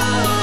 Oh.